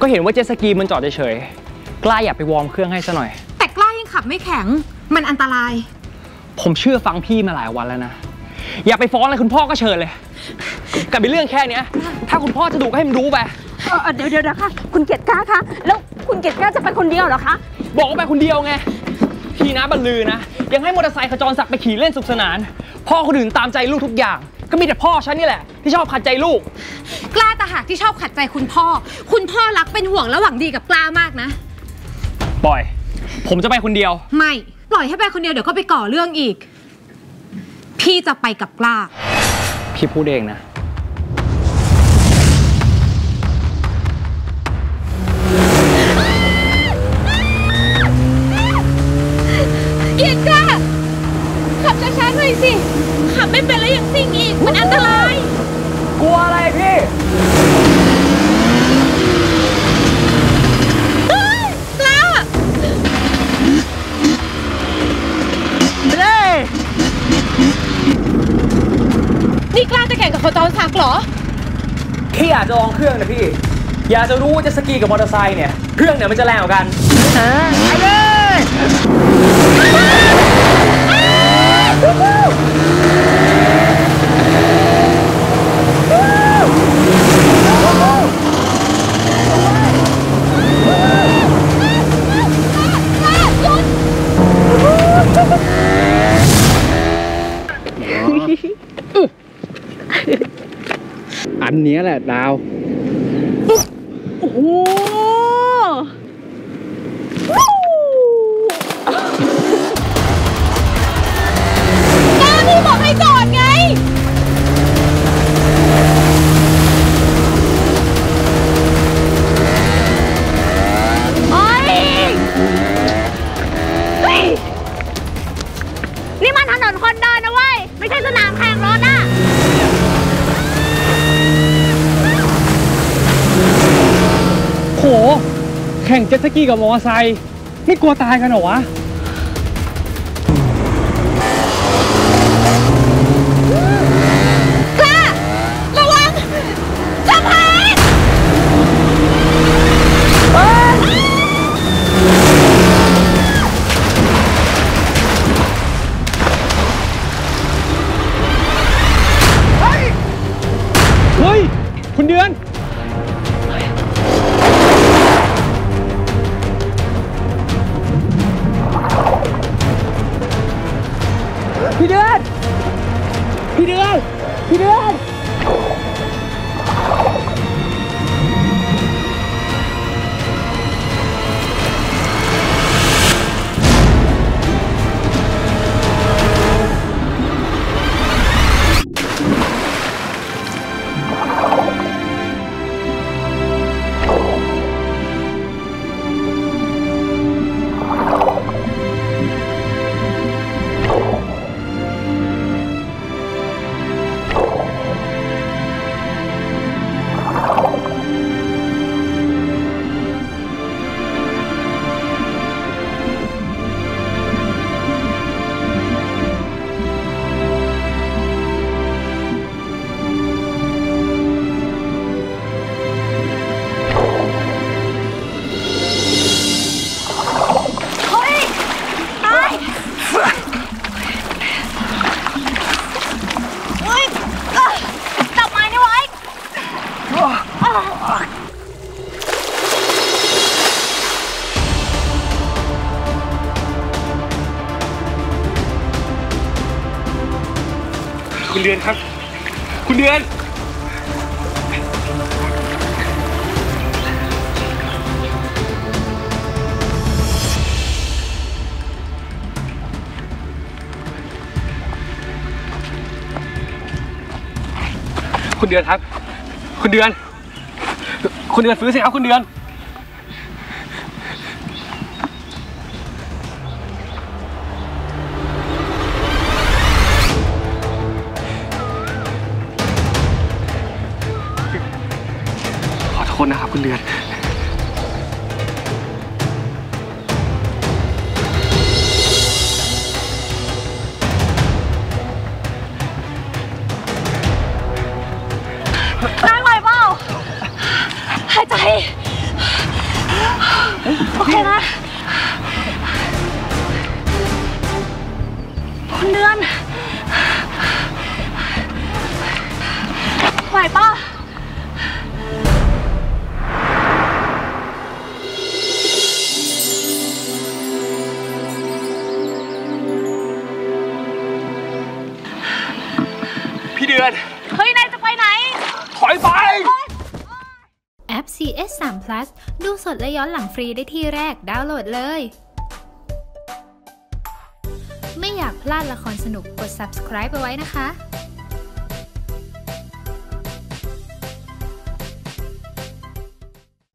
ก็เห็นว่าเจ็ตสกีมันจอดเฉยๆกล้าอยากไปวอร์มเครื่องให้ซะหน่อย แต่กล้ายังขับไม่แข็ง มันอันตราย ผมเชื่อฟังพี่มาหลายวันแล้วนะ อย่าไปฟ้องอะไรคุณพ่อก็เชิญเลย กับเป็นเรื่องแค่เนี้ย ถ้าคุณพ่อจะดุก็ให้มันรู้ไป เอ่อเดี๋ยวเดี๋ยวนะคะคุณเกดกล้าคะ แล้วคุณเกดกล้าจะไปคนเดียวเหรอคะ บอกว่าไปคนเดียวไง พี่นะบรรลือนะ ยังให้มอเตอร์ไซค์ขจรศักดิ์ไปขี่เล่นสุขสนาน พ่อคนอื่นตามใจลูกทุกอย่าง ก็มีแต่พ่อฉันนี่แหละ ที่ชอบขัดใจลูก กล้าตาหากที่ชอบขัดใจคุณพ่อ คุณพ่อรักเป็นห่วงและหวังดีกับกล้ามากนะ ปล่อย ผมจะไปคนเดียว ไม่ ปล่อยให้ไปคนเดียวเดี๋ยวก็ไปก่อเรื่องอีก พี่จะไปกับกล้า พี่พูดเองนะ รศักดิ์เหรอ พี่อยากจะลองเครื่องนะพี่ อยากจะรู้ว่าจะสกีกับมอเตอร์ไซค์เนี่ย เครื่องเนี่ยมันจะแรงกว่ากันไปเลย นเนี้ยแหละดาวโอ้โห แข่งเจ็ตสกีกับมอเตอร์ไซค์ไม่กลัวตายกันเหรอวะ พี่เดื คุณเดือนครับ คุณเดือน คุณเดือนครับ คุณเดือน คุณเดือนฟื้นสิครับคุณเดือน ษนะครับคุณเดือนนั่งไหวเปล่าหายใจ โอเคนะ คุณเดือนไหวป่ะ ดือน เฮ้ย นายจะไปไหน ถอยไป แอป CS 3 Plus ดูสดและย้อนหลังฟรีได้ที่แรก ดาวน์โหลดเลย ไม่อยากพลาดละครสนุกกด subscribe ไปไว้นะคะ